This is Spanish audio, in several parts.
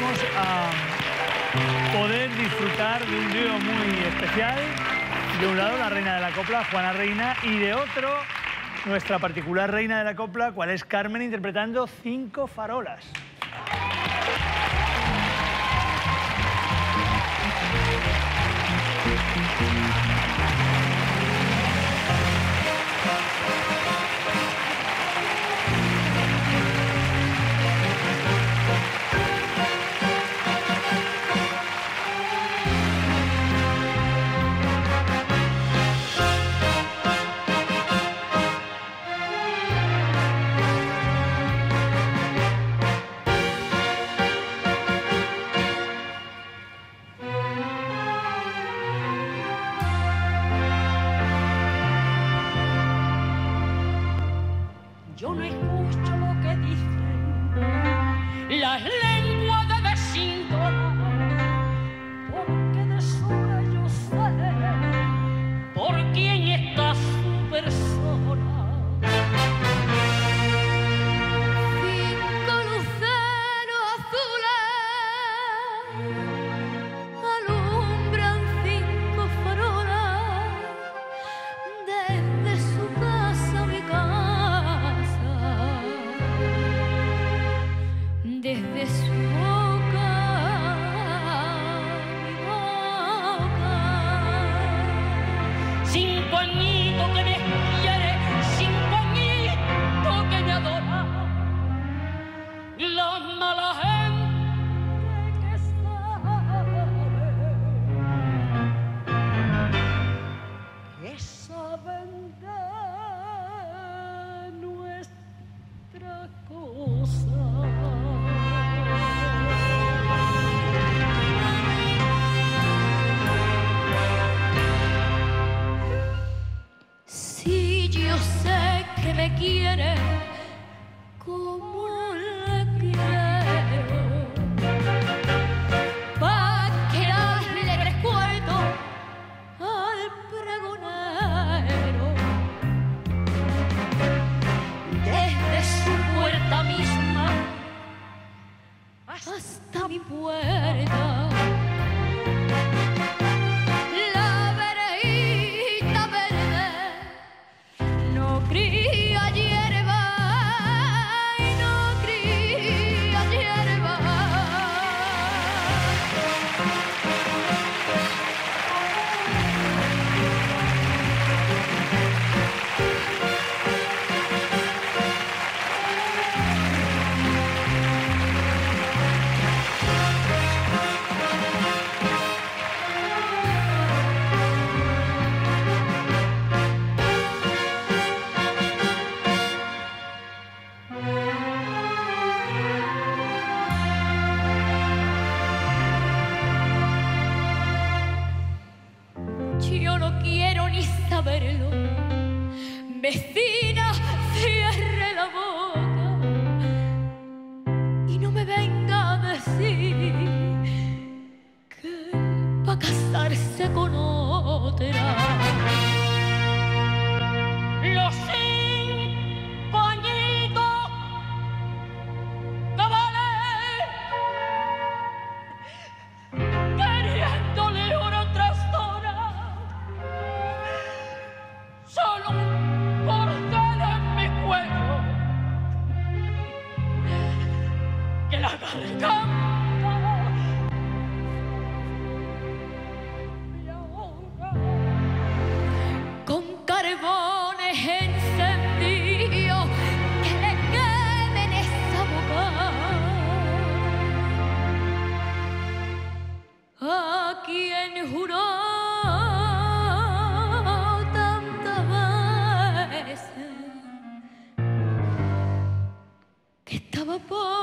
vamos a poder disfrutar de un dúo muy especial. De un lado, la reina de la copla, Juana Reina, y de otro, nuestra particular reina de la copla, cual es Carmen, interpretando cinco farolas. Yo no escucho Cinco añitos que me quiere como le quiero, pa' que le recuerdo al pregonero desde su puerta misma hasta mi puerta. Vecina, quien juró tantas veces que estaba por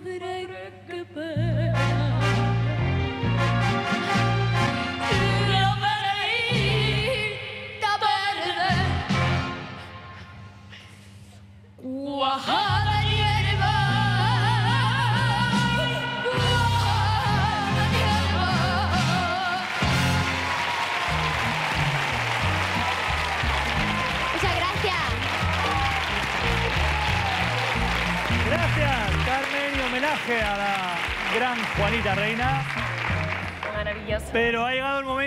madre, qué pena. Whoa. Carmen, y homenaje a la gran Juanita Reina. Maravilloso. Pero ha llegado el momento...